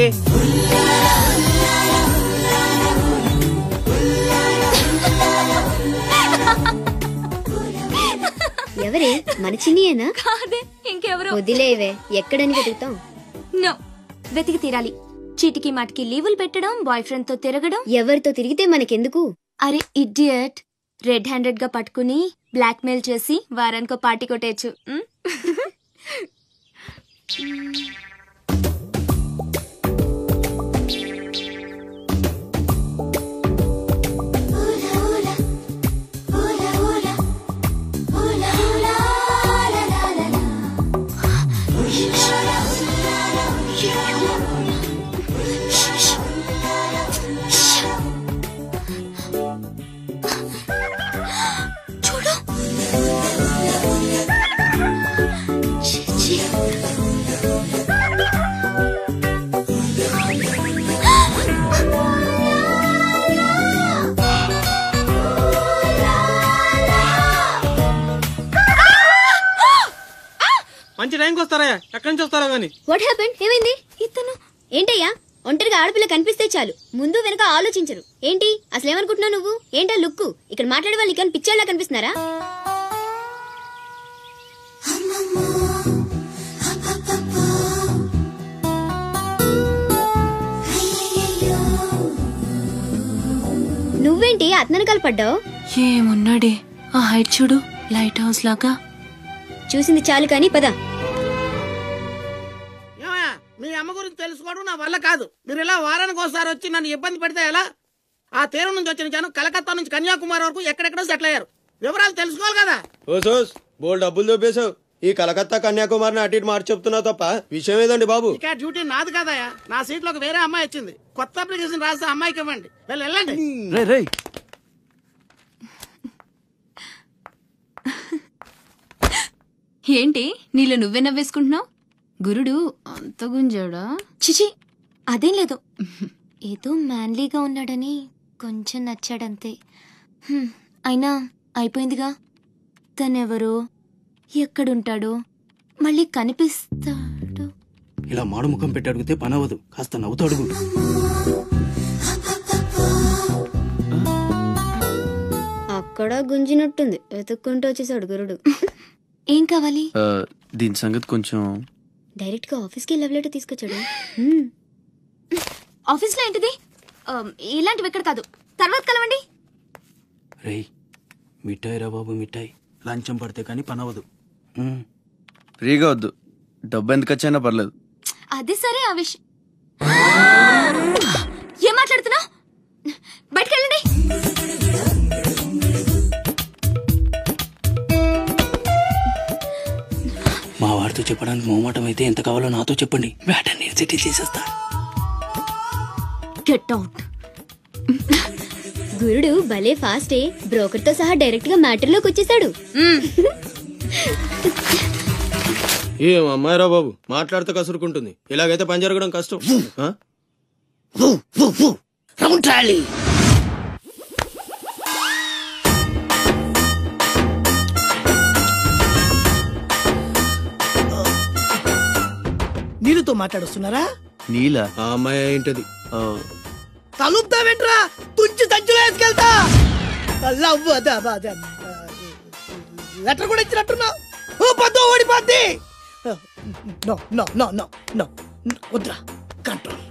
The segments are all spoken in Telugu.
ఏంటి? ఎవరే? మన చిన్నియేనా? కాదే ఇంకెవరు. వదిలేవే ఎక్కడని వెతుకుతాం? నో వెతికి తీరాలి. చీటికి మాటికి లీవులు పెట్టడం బాయ్ ఫ్రెండ్తో తిరగడం. ఎవరితో తిరిగితే మనకెందుకు? అరే ఇడియట్ రెడ్ హ్యాండెడ్గా పట్టుకుని బ్లాక్ మెయిల్ చేసి వారానికో పార్టీ కొట్టేయచ్చు. మంచి టైంకి వస్తారా ఎక్కడి నుంచి వస్తారా గాని. వాట్ హ్యాపెన్ ఏమైంది? ఇతను? ఏంటయ్యా? ఒంటరిగా ఆడపిల్ల కనిపిస్తే చాలు. ముందు వెనక ఆలోచించరు. ఏంటి? అసలు ఏమనుకుంటున్నావు నువ్వు? ఏంటా లుక్కు? ఇక్కడ మాట్లాడే వాళ్ళు ఇక్కడ పిచ్చేలా కనిపిస్తున్నారా? నువ్వేంటి? అతనకాలు పడ్డావు? ఏమున్నాడే? ఆ హైట్ చూడు. లైట్ హౌస్ లాగా. చూసింది చాలు కానీ పద. మీ అమ్మ గురించి తెలుసుకోవడం నా వల్ల కాదు. మీరు ఇలా వారానికి ఒకసారి వచ్చి నన్ను ఇబ్బంది పెడితే ఎలా? ఆ తీరం నుంచి వచ్చిన జనం కలకత్తా నుంచి కన్యాకుమారి వరకు ఎక్కడెక్కడో సెటిల్ అయ్యారు. వివరాలు తెలుసుకోవాలి కదా? బోల్ డబ్బులు చూపేశావు ఈ కలకత్తా కన్యాకుమారిని అటు ఇటు మార్చి చెప్తున్నావు తప్ప విషయం ఏదండి బాబు? ఇక డ్యూటీ నాది కదయ్యా. నా సీట్లోకి వేరే అమ్మాయి వచ్చింది. కొత్త అప్లికేషన్ రాస్తే అమ్మాయికి ఇవ్వండి. వెళ్ళి వెళ్ళండి. రే రే ఏంటి? నీళ్ళు నువ్వే నవ్వేసుకుంటున్నావు? గురుడు అంత గుంజాడా? చిచి అదేం లేదు. ఏదో మ్యాన్లీగా ఉన్నాడని కొంచెం నచ్చాడంతే. హ్మ్, అయినా అయిపోయిందిగా. తనెవరో ఎక్కడుంటాడో మళ్ళీ కనిపిస్తాడు. ఇలా మాడు ముఖం పెట్టి అడిగితే పని అవ్వదు కాస్త నవ్వుతూ అడుగు. అక్కడ గుంజినట్టుంది. వెతుక్కుంటూ వచ్చేసాడు గురుడు. ఏం కావాలి? ఆ, దీని సంగతి కొంచెం డైరెక్ట్గా ఆఫీస్కి లవ్ లెటర్ తీసుకొచ్చాడు. ఆఫీస్లో ఏంటిది? ఇలాంటివి ఎక్కడ కాదు. తర్వాత కలవండి. రేయ్ మిఠాయి రా బాబు మిఠాయి. లంచం పడితే కానీ పని అవ్వదు. ఫ్రీగా వద్దు. డబ్బు ఎంత ఖర్చైనా పర్లేదు. అది సరే ఆ విషయం ఏం మాట్లాడుతున్నావు బయటకెళ్ళండి మా వాడితో చెప్పడానికి మొహమాటం అయితే ఎంత కావాలో నాతో చెప్పండి. వేట నేను సెటిల్ చేసేస్తా. గెట్ అవుట్ గురుడు భలే ఫాస్టే బ్రోకర్తో సహా డైరెక్ట్గా మ్యాటర్లోకి వచ్చేసాడు. ఏం అమ్మాయిరా బాబు? మాట్లాడితే కసురుకుంటుంది. ఇలాగైతే పని జరగడం కష్టం? రౌండ్ ట్రాలీ నీళ్ళతో మాట్లాడుస్తున్నారా? నీలా? ఆ అమ్మాయి ఏంటది? ఆ, తలుపుతావేంట్రా? తుంచి సంచులో వేసుకెళ్తా! లవ్ లెటర్ కూడా ఇచ్చినట్టున్నావు. ఓ పద్దు ఓడిపోద్ది! No no no no no వద్దురా. కంట్రోల్.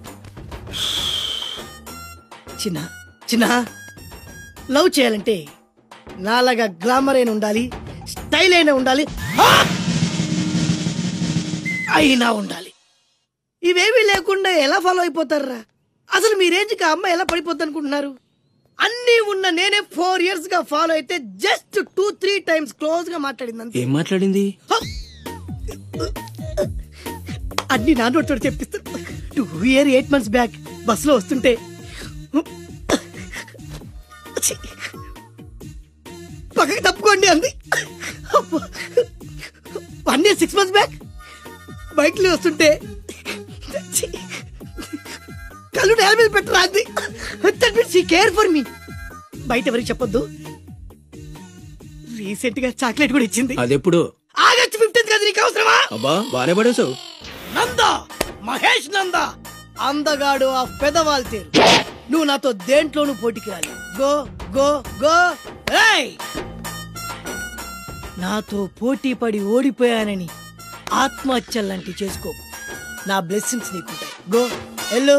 చిన్న చిన్న. లవ్ చేయాలంటే నాలాగా గ్లామర్ అయిన ఉండాలి స్టైల్ అయినా ఉండాలి ఆ! అయినా ఉండాలి. ఇవేమీ లేకుండా ఎలా ఫాలో అయిపోతారా అసలు మీ రేంజ్కి ఆ అమ్మాయి ఎలా పడిపోద్ది అనుకుంటున్నారు అన్నీ ఉన్న నేనే ఫోర్ ఇయర్స్గా ఫాలో అయితే జస్ట్ టూ త్రీ టైమ్స్ క్లోజ్గా మాట్లాడింది అంతే ఏం మాట్లాడింది? అన్ని నా నోటితో చెప్పిస్తాను two year eight months back బస్సులో వస్తుంటే ఛీ! పక్కకి తప్పుకోండి అంది. One year six months back బైక్లో వస్తుంటే! కళ్ళు హెల్మెట్ పెట్టరాంది. పెట్టి కేర్ ఫర్ మీ బయట ఎవరికి చెప్పొద్దు. రీసెంట్గా చాక్లెట్ కూడా ఇచ్చింది. అది ఎప్పుడు ఆగచ్చు ఫిఫ్టీన్త్ కదా నీకు అవసరమా? అబ్బా బానే పడేసు నంద మహేష్ నంద అందగాడు ఆ పెదవాళ్ళ తీరు. నువ్వు నాతో దేంట్లోనూ పోటీకి రాలి గో గో గో రేయ్ నాతో పోటీ పడి ఓడిపోయానని ఆత్మహత్యలాంటి చేసుకో నా బ్లెస్సింగ్స్ నీకుంటాయి. Go yellow